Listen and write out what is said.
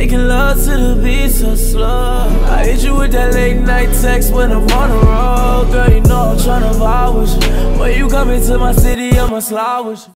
Making love to the beat so slow. I hit you with that late night text when I'm on the road. Girl, you know I'm tryna vibe with you. When you come into my city, I'ma slide with you.